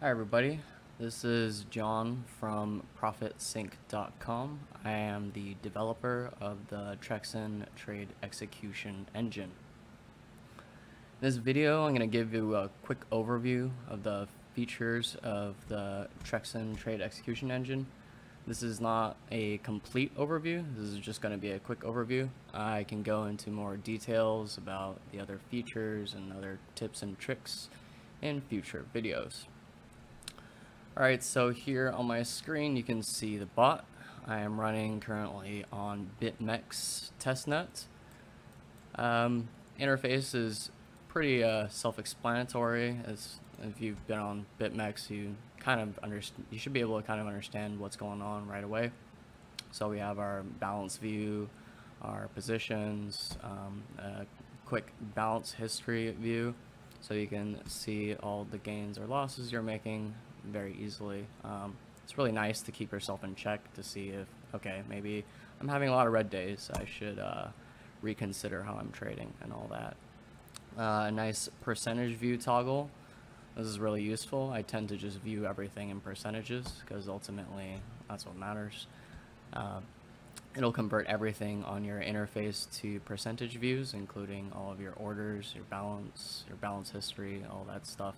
Hi everybody, this is John from ProfitSync.com. I am the developer of the Trexen Trade Execution Engine. In this video, I'm going to give you a quick overview of the features of the Trexen Trade Execution Engine. This is not a complete overview, this is just going to be a quick overview. I can go into more details about the other features and other tips and tricks in future videos. Alright, so here on my screen you can see the bot. I am running currently on BitMEX testnet. Um, interface is pretty uh, self-explanatory. As if you've been on BitMEX, you kind of understand. You should be able to kind of understand what's going on right away. So we have our balance view, our positions, um, a quick balance history view, so you can see all the gains or losses you're making very easily. Um, it's really nice to keep yourself in check to see if, okay, maybe I'm having a lot of red days. I should uh, reconsider how I'm trading and all that. Uh, a nice percentage view toggle. This is really useful. I tend to just view everything in percentages because ultimately that's what matters. Uh, it'll convert everything on your interface to percentage views, including all of your orders, your balance, your balance history, all that stuff.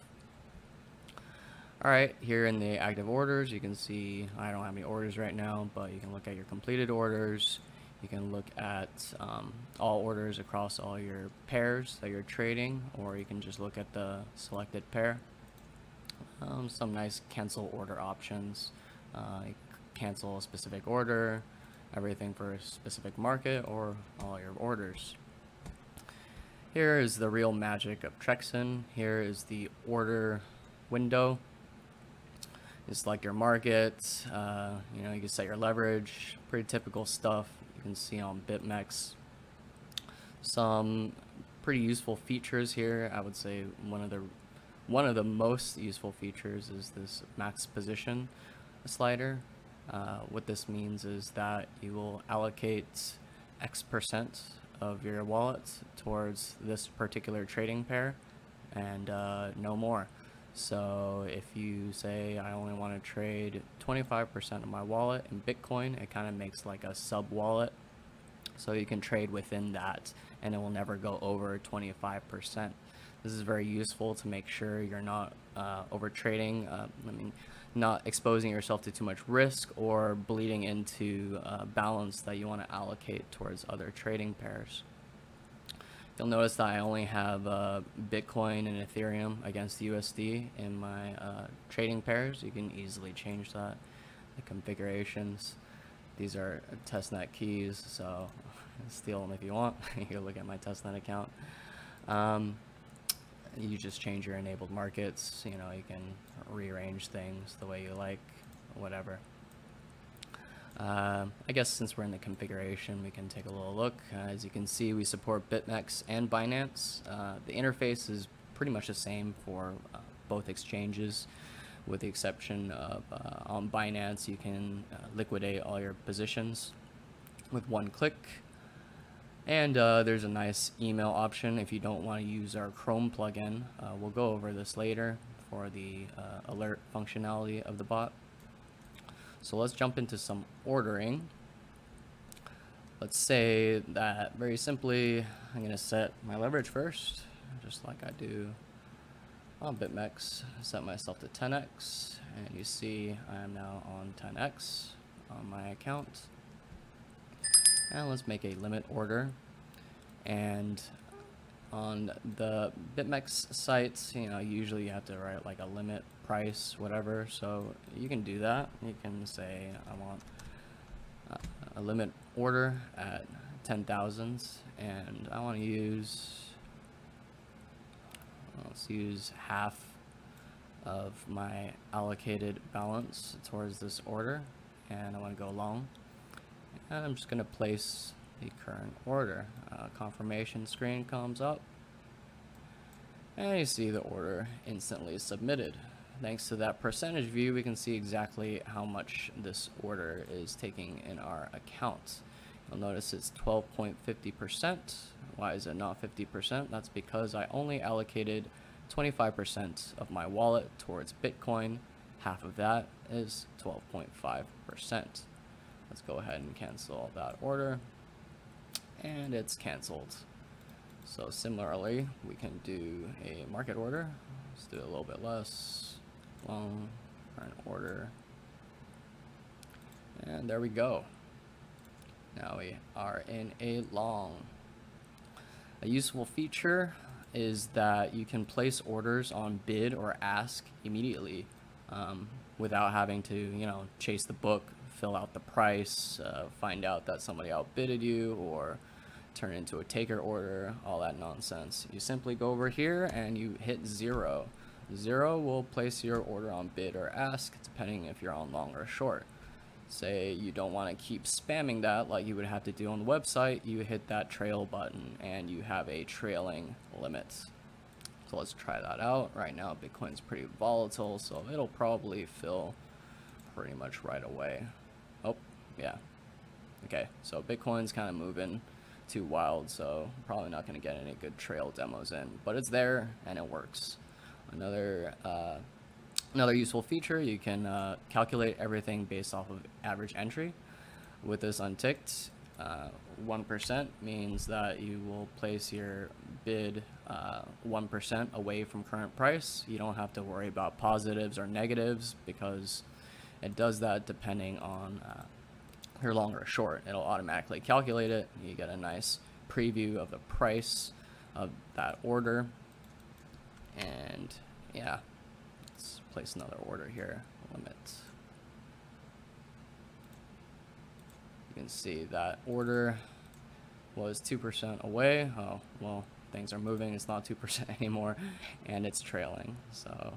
Alright, here in the active orders, you can see, I don't have any orders right now, but you can look at your completed orders. You can look at um, all orders across all your pairs that you're trading, or you can just look at the selected pair. Um, some nice cancel order options. Uh, cancel a specific order, everything for a specific market, or all your orders. Here is the real magic of Trexen. Here is the order window just like your market, uh, you know, you can set your leverage, pretty typical stuff you can see on BitMEX. Some pretty useful features here. I would say one of the one of the most useful features is this max position slider. Uh, what this means is that you will allocate X percent of your wallet towards this particular trading pair and uh, no more. So if you say I only want to trade 25% of my wallet in Bitcoin, it kind of makes like a sub wallet. So you can trade within that and it will never go over 25%. This is very useful to make sure you're not uh, over trading. Uh, I mean, not exposing yourself to too much risk or bleeding into uh, balance that you want to allocate towards other trading pairs. You'll notice that I only have uh, Bitcoin and Ethereum against USD in my uh, trading pairs. You can easily change that. The configurations. These are testnet keys, so steal them if you want. you can look at my testnet account. Um, you just change your enabled markets. You know, you can rearrange things the way you like, whatever. Uh, I guess since we're in the configuration, we can take a little look. Uh, as you can see, we support BitMEX and Binance. Uh, the interface is pretty much the same for uh, both exchanges, with the exception of uh, on Binance, you can uh, liquidate all your positions with one click. And there's a nice email option if you don't want to use our Chrome plugin. we'll go over this later for the alert functionality of the bot. So let's jump into some ordering. Let's say that very simply, I'm going to set my leverage first, just like I do on BitMEX. Set myself to 10x, and you see I am now on 10x on my account. And let's make a limit order. And on the BitMEX sites, you know, usually you have to write like a limit price, whatever. So you can do that. You can say, I want a limit order at 10,000 and I want to use, let's use half of my allocated balance towards this order and I want to go long. And I'm just going to place the current order. Uh, confirmation screen comes up. And you see the order instantly submitted. Thanks to that percentage view, we can see exactly how much this order is taking in our account. You'll notice it's 12.50%. Why is it not 50%? That's because I only allocated 25% of my wallet towards Bitcoin. Half of that is 12.5%. Let's go ahead and cancel that order. And it's canceled. So similarly, we can do a market order. Let's do a little bit less. Long, current order. And there we go. Now we are in a long. A useful feature is that you can place orders on bid or ask immediately um, without having to, you know, chase the book, fill out the price, uh, find out that somebody outbidded you, or turn into a taker order, all that nonsense. You simply go over here and you hit zero. Zero will place your order on bid or ask, depending if you're on long or short say you don't want to keep spamming that like you would have to do on the website, you hit that trail button and you have a trailing limit. So let's try that out. Right now Bitcoin's pretty volatile, so it'll probably fill pretty much right away. Oh, yeah. Okay, so Bitcoin's kind of moving too wild, so probably not going to get any good trail demos in, but it's there and it works. Another uh, Another useful feature, you can uh, calculate everything based off of average entry. With this unticked, 1% uh, means that you will place your bid 1% uh, away from current price. You don't have to worry about positives or negatives because it does that depending on your long or short. It'll automatically calculate it. You get a nice preview of the price of that order. And yeah, let's place another order here. Limit. You can see that order was 2% away. Oh, well, things are moving. It's not 2% anymore, and it's trailing. So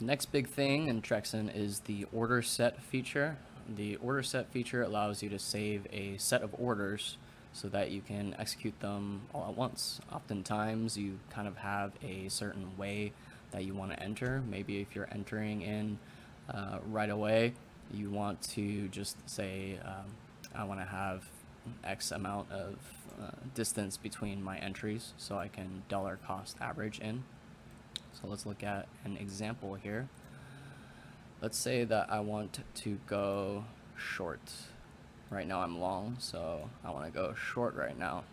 next big thing in Trexen is the order set feature. The order set feature allows you to save a set of orders so that you can execute them all at once. Oftentimes you kind of have a certain way that you want to enter. Maybe if you're entering in uh, right away, you want to just say, um, I want to have X amount of uh, distance between my entries so I can dollar cost average in. So let's look at an example here. Let's say that I want to go short. Right now I'm long, so I want to go short right now.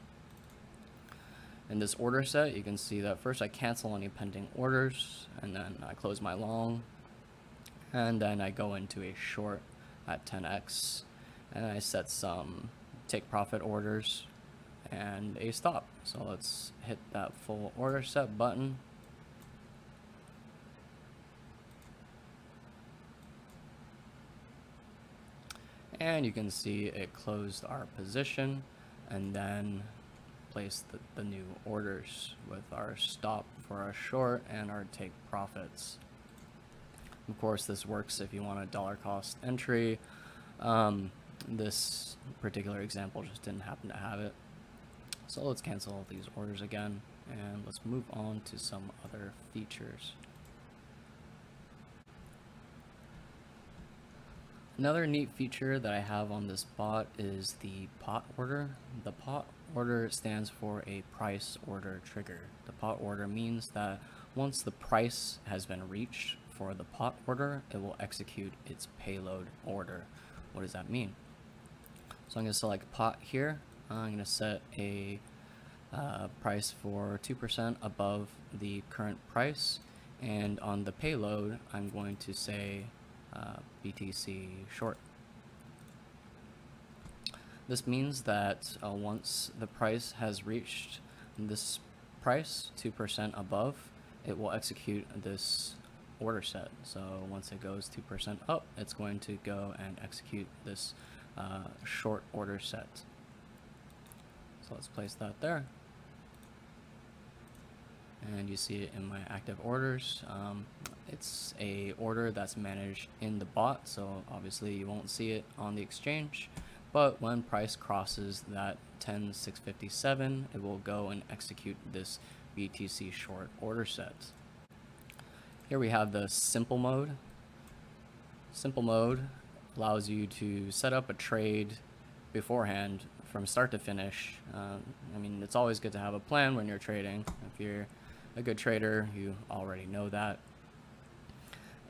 In this order set, you can see that first I cancel any pending orders, and then I close my long, and then I go into a short at 10x, and I set some take profit orders and a stop. So let's hit that full order set button. And you can see it closed our position and then placed the, the new orders with our stop for our short and our take profits. Of course, this works if you want a dollar cost entry. Um, this particular example just didn't happen to have it. So let's cancel these orders again and let's move on to some other features. Another neat feature that I have on this bot is the pot order. The pot order stands for a price order trigger. The pot order means that once the price has been reached for the pot order, it will execute its payload order. What does that mean? So I'm going to select pot here. I'm going to set a uh, price for 2% above the current price. And on the payload, I'm going to say BTC short. This means that uh, once the price has reached this price, 2% above, it will execute this order set. So once it goes 2% up, it's going to go and execute this uh, short order set. So let's place that there and you see it in my active orders. Um, it's a order that's managed in the bot, so obviously you won't see it on the exchange. But when price crosses that 10657, it will go and execute this BTC short order set. Here we have the simple mode. Simple mode allows you to set up a trade beforehand from start to finish. Uh, I mean, it's always good to have a plan when you're trading. If you're a good trader, you already know that.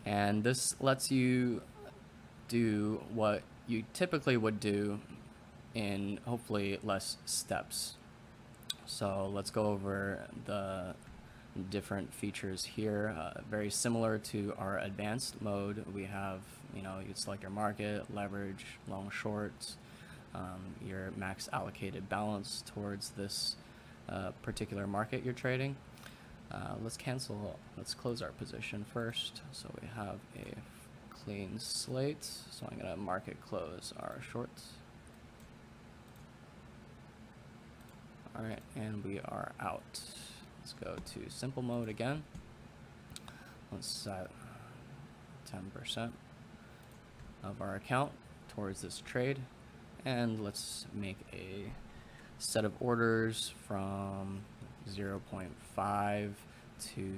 And this lets you do what you typically would do in hopefully less steps. So let's go over the different features here. Uh, very similar to our advanced mode, we have, you know, you select your market, leverage, long shorts, um, your max allocated balance towards this uh, particular market you're trading. Uh, let's cancel, let's close our position first. So we have a clean slate. So I'm gonna market close our shorts. All right, and we are out. Let's go to simple mode again. Let's set 10% of our account towards this trade. And let's make a set of orders from 0.5 to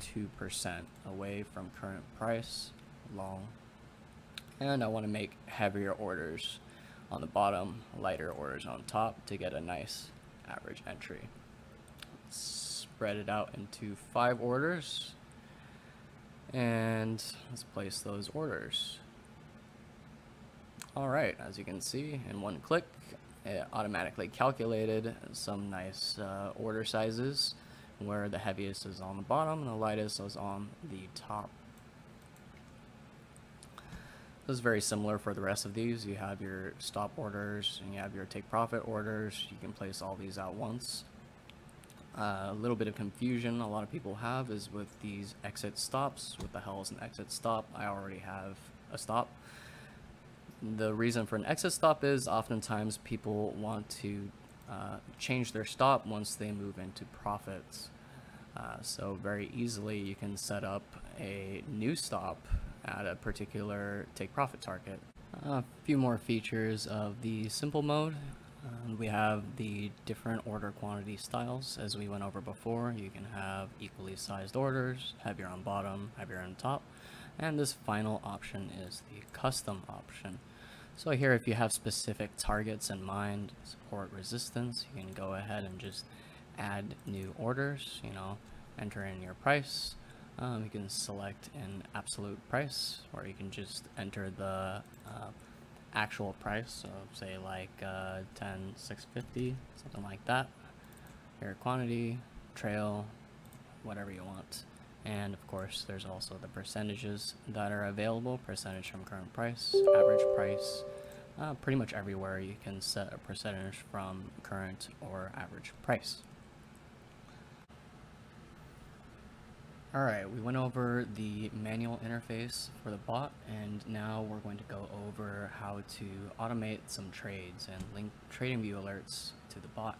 2% away from current price long. And I want to make heavier orders on the bottom, lighter orders on top to get a nice average entry. Let's Spread it out into five orders. And let's place those orders. Alright, as you can see, in one click, it automatically calculated some nice uh, order sizes where the heaviest is on the bottom and the lightest is on the top. This is very similar for the rest of these. You have your stop orders and you have your take profit orders. You can place all these at once. Uh, a little bit of confusion a lot of people have is with these exit stops. What the hell is an exit stop? I already have a stop. The reason for an exit stop is oftentimes people want to uh, change their stop once they move into profits. Uh, so very easily you can set up a new stop at a particular take profit target. A few more features of the simple mode. Uh, we have the different order quantity styles as we went over before. You can have equally sized orders, have your on bottom, have your on top. And this final option is the custom option. So here if you have specific targets in mind, support resistance, you can go ahead and just add new orders, you know, enter in your price. Um, you can select an absolute price, or you can just enter the uh, actual price, so say like uh, 10, 650, something like that. Your quantity, trail, whatever you want. And of course, there's also the percentages that are available, percentage from current price, average price, uh, pretty much everywhere you can set a percentage from current or average price. Alright, we went over the manual interface for the bot and now we're going to go over how to automate some trades and link TradingView alerts to the bot.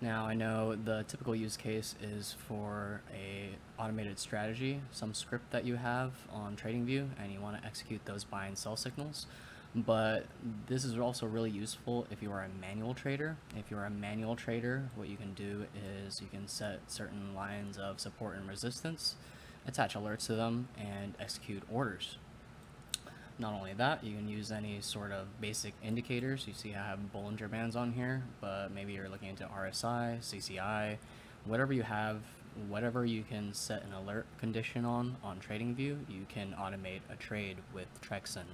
Now I know the typical use case is for a automated strategy, some script that you have on TradingView and you want to execute those buy and sell signals but this is also really useful if you are a manual trader. If you're a manual trader, what you can do is you can set certain lines of support and resistance, attach alerts to them, and execute orders. Not only that, you can use any sort of basic indicators. You see I have Bollinger Bands on here, but maybe you're looking into RSI, CCI, whatever you have, whatever you can set an alert condition on on TradingView, you can automate a trade with Trexen.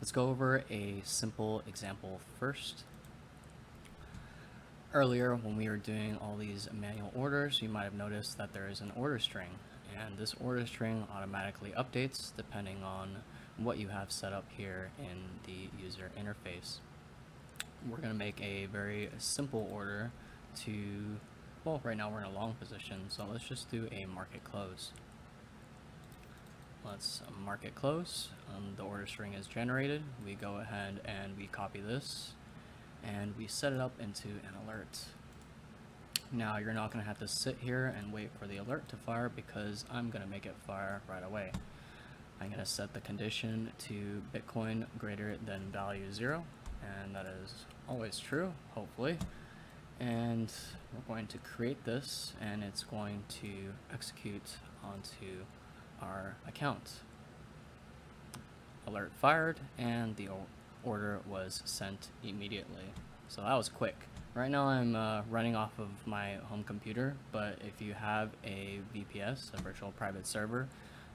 Let's go over a simple example first. Earlier, when we were doing all these manual orders, you might have noticed that there is an order string, and this order string automatically updates depending on what you have set up here in the user interface. We're going to make a very simple order to, well, right now we're in a long position, so let's just do a market close. Let's mark it close. Um, the order string is generated. We go ahead and we copy this and we set it up into an alert. Now you're not going to have to sit here and wait for the alert to fire because I'm going to make it fire right away. I'm going to set the condition to Bitcoin greater than value zero and that is always true, hopefully. And we're going to create this and it's going to execute onto our account. Alert fired and the order was sent immediately. So that was quick. Right now I'm uh, running off of my home computer, but if you have a VPS, a virtual private server,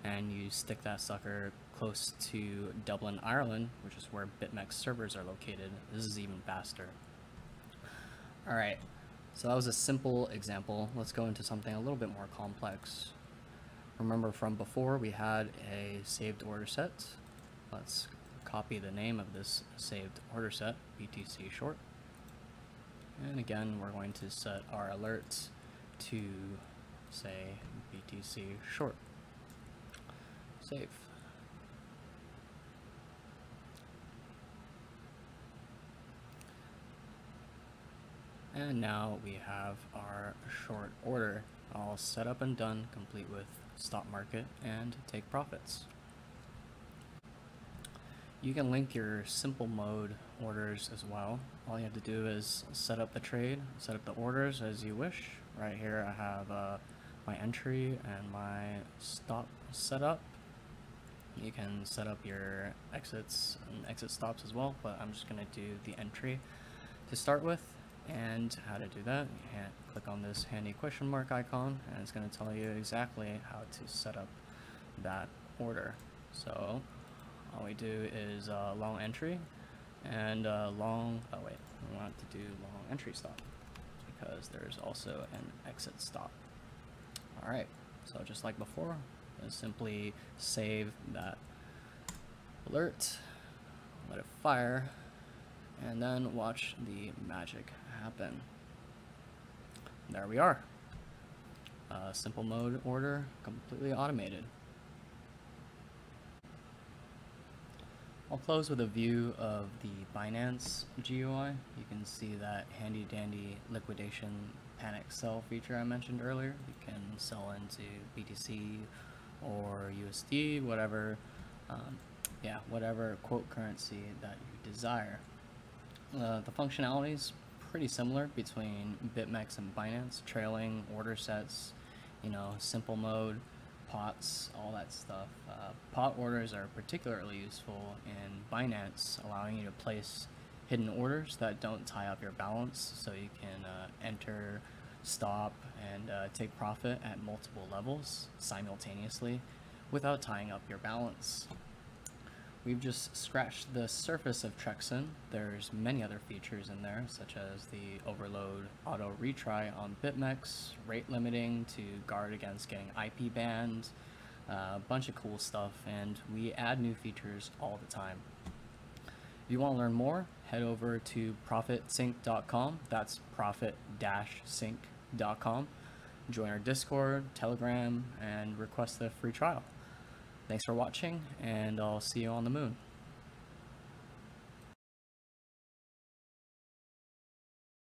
and you stick that sucker close to Dublin, Ireland, which is where BitMEX servers are located, this is even faster. Alright, so that was a simple example. Let's go into something a little bit more complex. Remember from before we had a saved order set. Let's copy the name of this saved order set, BTC short. And again, we're going to set our alerts to say BTC short. And now we have our short order all set up and done, complete with stop market and take profits. You can link your simple mode orders as well. All you have to do is set up the trade, set up the orders as you wish. Right here I have uh, my entry and my stop set up. You can set up your exits and exit stops as well, but I'm just going to do the entry to start with. And how to do that, you click on this handy question mark icon and it's going to tell you exactly how to set up that order. So all we do is uh, long entry and uh, long, oh wait, we want to do long entry stop because there's also an exit stop. Alright, so just like before, simply save that alert, let it fire, and then watch the magic happen. There we are. Uh, simple mode order, completely automated. I'll close with a view of the Binance GUI. You can see that handy dandy liquidation panic sell feature I mentioned earlier. You can sell into BTC or USD, whatever, um, yeah, whatever quote currency that you desire. Uh, the functionality is pretty similar between BitMEX and Binance, trailing order sets, you know, simple mode, pots, all that stuff. Uh, pot orders are particularly useful in Binance, allowing you to place hidden orders that don't tie up your balance so you can uh, enter, stop, and uh, take profit at multiple levels simultaneously without tying up your balance. We've just scratched the surface of Trexen. There's many other features in there, such as the overload auto retry on BitMEX, rate limiting to guard against getting IP banned, uh, a bunch of cool stuff, and we add new features all the time. If you want to learn more, head over to profitsync.com. That's profit-sync.com. Join our Discord, Telegram, and request a free trial. Thanks for watching, and I'll see you on the moon.